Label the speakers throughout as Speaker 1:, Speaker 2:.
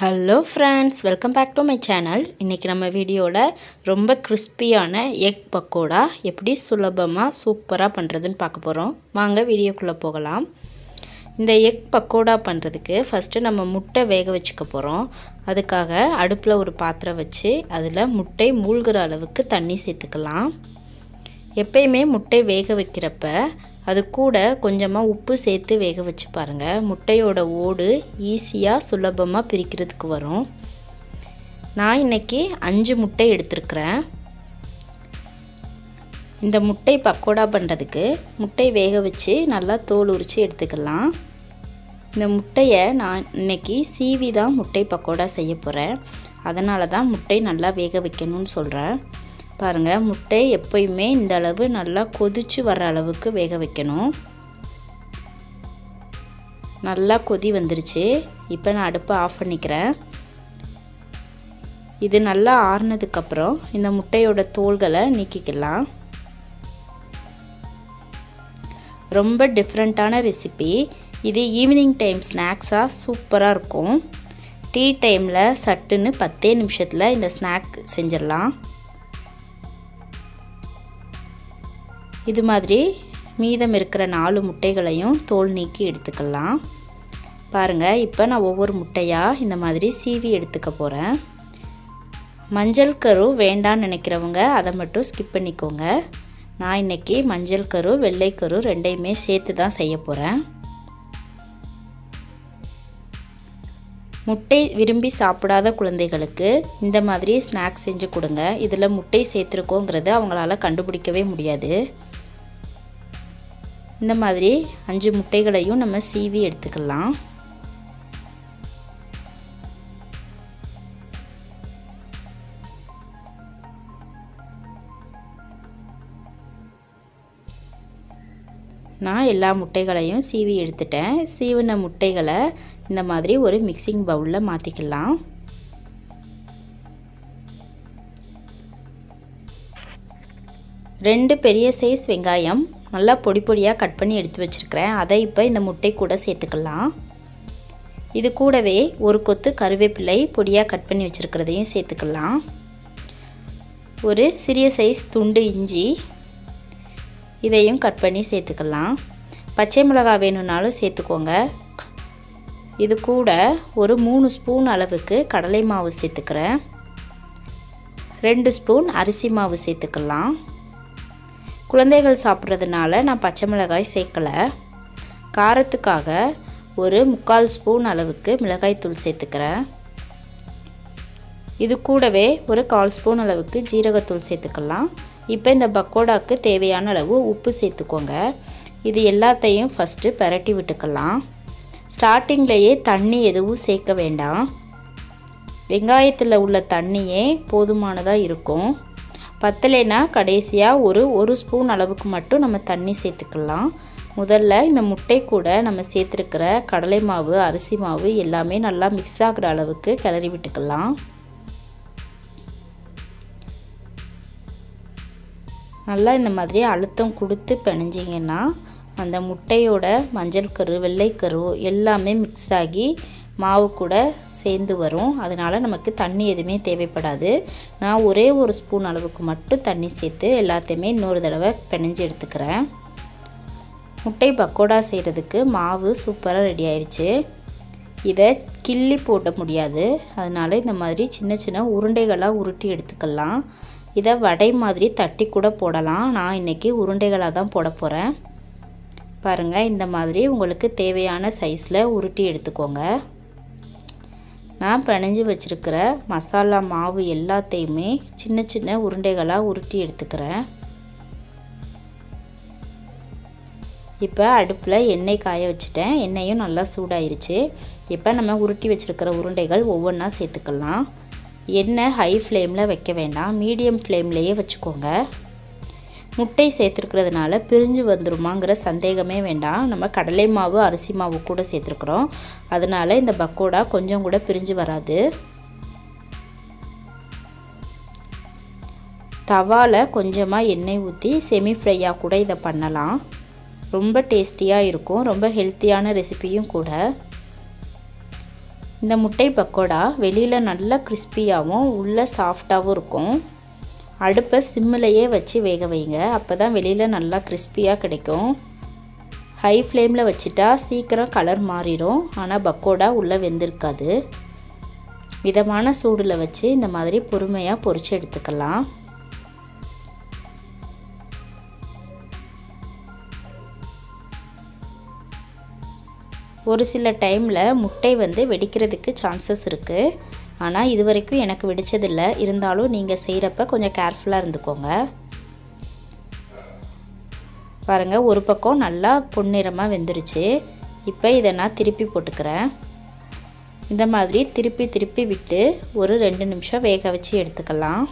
Speaker 1: Hello friends welcome back to my channel இன்றைக்கி நம்ம வீடியோவில் ரொம்ப கிறிஸ்பியான எக் பக்கோடா எப்படி சுலபமாக சூப்பராக பண்ணுறதுன்னு பார்க்க போகிறோம் வாங்க வீடியோக்குள்ளே போகலாம். இந்த எக் பக்கோடா பண்ணுறதுக்கு ஃபஸ்ட்டு நம்ம முட்டை வேக வச்சுக்க போகிறோம் அதுக்காக அடுப்பில் ஒரு பாத்திரம் வச்சு அதில் முட்டை மூழ்கிற அளவுக்கு தண்ணி சேர்த்துக்கலாம். எப்பயுமே முட்டை வேக வைக்கிறப்ப அது கூட கொஞ்சமாக உப்பு சேர்த்து வேக வச்சு பாருங்கள் முட்டையோட ஓடு ஈஸியாக சுலபமாக பிரிக்கிறதுக்கு வரும். நான் இன்றைக்கி அஞ்சு முட்டை எடுத்துருக்குறேன். இந்த முட்டை பக்கோடா பண்ணுறதுக்கு முட்டை வேக வச்சு நல்லா தோல் உரித்து எடுத்துக்கலாம். இந்த முட்டையை நான் இன்றைக்கி சீவி தான் முட்டை பக்கோடா செய்ய போகிறேன் அதனால தான் முட்டை நல்லா வேக வைக்கணும்னு சொல்கிறேன் பாருங்கள் முட்டை எப்பயுமே இந்த அளவு நல்லா கொதிச்சு வர அளவுக்கு வேக வைக்கணும். நல்லா கொதி வந்துருச்சு. இப்போ நான் அடுப்பை ஆஃப் பண்ணிக்கிறேன். இது நல்லா ஆறுனதுக்கப்புறம் இந்த முட்டையோட தோள்களை நீக்கிக்கலாம். ரொம்ப டிஃப்ரெண்ட்டான ரெசிபி இது ஈவினிங் டைம் ஸ்நாக்ஸாக சூப்பராக இருக்கும். டீ டைமில் சட்டுன்னு பத்தே நிமிஷத்தில் இந்த ஸ்நாக் செஞ்சிடலாம். இது மாதிரி மீதம் இருக்கிற நாலு முட்டைகளையும் தோல் நீக்கி எடுத்துக்கலாம். பாருங்கள் இப்போ நான் ஒவ்வொரு முட்டையாக இந்த மாதிரி சீவி எடுத்துக்க போகிறேன் மஞ்சள் கரு வேண்டான்னு நினைக்கிறவங்க அதை மட்டும் ஸ்கிப் பண்ணிக்கோங்க. நான் இன்றைக்கி மஞ்சள் கரு வெள்ளை கரு ரெண்டையுமே சேர்த்து தான் செய்ய போகிறேன் முட்டை விரும்பி சாப்பிடாத குழந்தைகளுக்கு இந்த மாதிரி ஸ்நாக்ஸ் செஞ்சு கொடுங்க. இதில் முட்டை சேர்த்துருக்கோங்கிறது அவங்களால கண்டுபிடிக்கவே முடியாது. இந்த மாதிரி அஞ்சு முட்டைகளையும் நம்ம சீவி எடுத்துக்கலாம். நான் எல்லா முட்டைகளையும் சீவி எடுத்துட்டேன். சீவின முட்டைகளை இந்த மாதிரி ஒரு மிக்சிங் பவுலில் மாற்றிக்கலாம் ரெண்டு பெரிய சைஸ் வெங்காயம் நல்லா பொடி பொடியாக கட் பண்ணி எடுத்து வச்சுருக்கிறேன். அதை இப்போ இந்த முட்டை கூட சேர்த்துக்கலாம். இது கூடவே ஒரு கொத்து கருவேப்பிலை பொடியாக கட் பண்ணி வச்சுருக்கிறதையும் சேர்த்துக்கலாம். ஒரு சிறிய சைஸ் துண்டு இஞ்சி இதையும் கட் பண்ணி சேர்த்துக்கலாம். பச்சை மிளகாய் வேணும்னாலும் சேர்த்துக்கோங்க. இது கூட ஒரு மூணு ஸ்பூன் அளவுக்கு கடலை மாவு சேர்த்துக்கிறேன். ரெண்டு ஸ்பூன் அரிசி மாவு சேர்த்துக்கலாம். குழந்தைகள் சாப்பிட்றதுனால நான் பச்சை மிளகாய் சேர்க்கலை. காரத்துக்காக ஒரு முக்கால் ஸ்பூன் அளவுக்கு மிளகாய்த்தூள் சேர்த்துக்கிறேன். இது கூடவே ஒரு கால் ஸ்பூன் அளவுக்கு ஜீரகத்தூள் சேர்த்துக்கலாம். இப்போ இந்த பக்கோடாக்கு தேவையான அளவு உப்பு சேர்த்துக்கோங்க. இது எல்லாத்தையும் ஃபஸ்ட்டு பரட்டி விட்டுக்கலாம். ஸ்டார்டிங்லேயே தண்ணி எதுவும் சேர்க்க வேண்டாம். வெங்காயத்தில் உள்ள தண்ணியே போதுமானதாக இருக்கும். பத்தலைனா கடைசியாக ஒரு ஒரு ஸ்பூன் அளவுக்கு மட்டும் நம்ம தண்ணி சேர்த்துக்கலாம். முதல்ல இந்த முட்டை கூட நம்ம சேர்த்துருக்கிற கடலை மாவு அரிசி மாவு எல்லாமே நல்லா மிக்ஸ் ஆகிற அளவுக்கு கிளறி விட்டுக்கலாம். நல்லா இந்த மாதிரி அழுத்தம் கொடுத்து பிணைஞ்சிங்கன்னா அந்த முட்டையோட மஞ்சள் கரு வெள்ளைக்கரு எல்லாமே மிக்ஸ் ஆகி மாவு கூட சேர்ந்து வரும். அதனால் நமக்கு தண்ணி எதுவுமே தேவைப்படாது. நான் ஒரே ஒரு ஸ்பூன் அளவுக்கு மட்டும் தண்ணி சேர்த்து எல்லாத்தையுமே இன்னொரு தடவை பிணைஞ்சு எடுத்துக்கிறேன். முட்டை பக்கோடா செய்கிறதுக்கு மாவு சூப்பராக ரெடி ஆயிடுச்சு இதை கிள்ளி போட முடியாது. அதனால் இந்த மாதிரி சின்ன சின்ன உருண்டைகளாக உருட்டி எடுத்துக்கலாம். இதை வடை மாதிரி தட்டி கூட போடலாம். நான் இன்றைக்கி உருண்டைகளாக தான் போட போகிறேன் பாருங்கள் இந்த மாதிரி உங்களுக்கு தேவையான சைஸில் உருட்டி எடுத்துக்கோங்க. நான் பிணைஞ்சு வச்சுருக்கிற மசாலா மாவு எல்லாத்தையுமே சின்ன சின்ன உருண்டைகளாக உருட்டி எடுத்துக்கிறேன். இப்போ அடுப்பில் எண்ணெய் காய வச்சுட்டேன். எண்ணெயும் நல்லா சூடாயிருச்சு. இப்போ நம்ம உருட்டி வச்சுருக்கிற உருண்டைகள் ஒவ்வொன்றா சேர்த்துக்கலாம். எண்ணெய் ஹை ஃப்ளேமில் வைக்க வேண்டாம். மீடியம் ஃப்ளேம்லேயே வச்சுக்கோங்க. முட்டை சேர்த்துருக்கிறதுனால பிரிஞ்சு வந்துருமாங்கிற சந்தேகமே வேண்டாம். நம்ம கடலை மாவு அரிசி மாவு கூட சேர்த்துருக்குறோம். அதனால் இந்த பக்கோடா கொஞ்சம் கூட பிரிஞ்சு வராது. தவாவில் கொஞ்சமாக எண்ணெய் ஊற்றி செமி ஃப்ரையாக கூட இதை பண்ணலாம். ரொம்ப டேஸ்டியாக இருக்கும். ரொம்ப ஹெல்த்தியான ரெசிபியும் கூட. இந்த முட்டை பக்கோடா வெளியில் நல்லா கிறிஸ்பியாகவும் உள்ளே சாஃப்டாகவும் இருக்கும். அடுப்பை சிம்மிலையே வச்சு வேக வைங்க. அப்போ தான் வெளியில் நல்லா கிறிஸ்பியாக கிடைக்கும். ஹை ஃப்ளேமில் வச்சுட்டா சீக்கிரம் கலர் மாறிடும். ஆனால் பக்கோடா உள்ளே வெந்திருக்காது. மிதமான சூடில் வச்சு இந்த மாதிரி பொறுமையாக பொறிச்சு எடுத்துக்கலாம். ஒரு சில டைமில் முட்டை வந்து வெடிக்கிறதுக்கு சான்சஸ் இருக்குது ஆனால் இது வரைக்கும் எனக்கு விடிச்சதில்லை. இருந்தாலும் நீங்கள் செய்கிறப்ப கொஞ்சம் கேர்ஃபுல்லாக இருந்துக்கோங்க. பாருங்கள் ஒரு பக்கம் நல்லா பொன்னிறமாக வெந்துருச்சு. இப்போ இதை நான் திருப்பி போட்டுக்கிறேன். இந்த மாதிரி திருப்பி திருப்பி விட்டு ஒரு ரெண்டு நிமிஷம் வேக வச்சு எடுத்துக்கலாம்.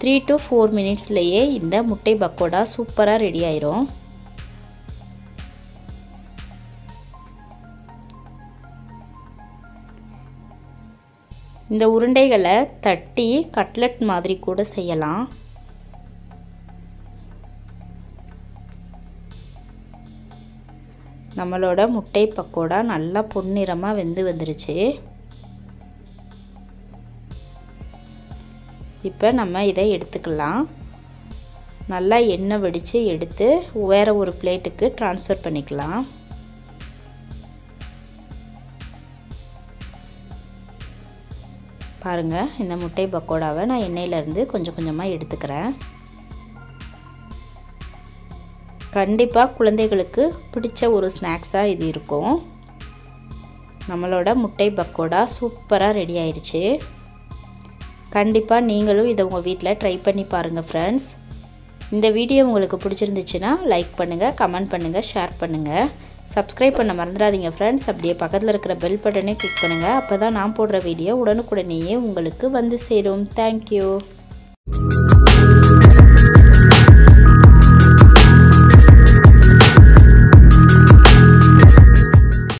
Speaker 1: த்ரீ டு ஃபோர் மினிட்ஸ்லேயே இந்த முட்டை பக்கோடா சூப்பராக ரெடி ஆயிரும். இந்த உருண்டைகளை தட்டி கட்லட் மாதிரி கூட செய்யலாம். நம்மளோட முட்டை பக்கோடா நல்லா பொன்னிறமாக வெந்து வந்துருச்சு. இப்போ நம்ம இதை எடுத்துக்கலாம். நல்லா எண்ணெய் வடித்து எடுத்து வேறு ஒரு பிளேட்டுக்கு ட்ரான்ஸ்ஃபர் பண்ணிக்கலாம். பாருங்கள் இந்த முட்டை பக்கோடாவை நான் எண்ணெயிலேருந்து கொஞ்சம் கொஞ்சமாக எடுத்துக்கிறேன். கண்டிப்பாக குழந்தைகளுக்கு பிடிச்ச ஒரு ஸ்நாக்ஸாக இது இருக்கும். நம்மளோட முட்டை பக்கோடா சூப்பராக ரெடி ஆயிடுச்சு கண்டிப்பாக நீங்களும் இதை உங்கள் வீட்டில் ட்ரை பண்ணி பாருங்கள் ஃப்ரெண்ட்ஸ் இந்த வீடியோ உங்களுக்கு பிடிச்சிருந்துச்சுன்னா லைக் பண்ணுங்கள் கமெண்ட் பண்ணுங்கள் ஷேர் பண்ணுங்கள் சப்ஸ்கிரைப் பண்ண மறந்துடாதீங்க ஃப்ரெண்ட்ஸ் அப்படியே பக்கத்தில் இருக்கிற பெல் பட்டனே கிளிக் பண்ணுங்கள் அப்போ தான் நான் போடுற வீடியோ உடனுக்குடனேயே உங்களுக்கு வந்து சேரும். தேங்க்யூ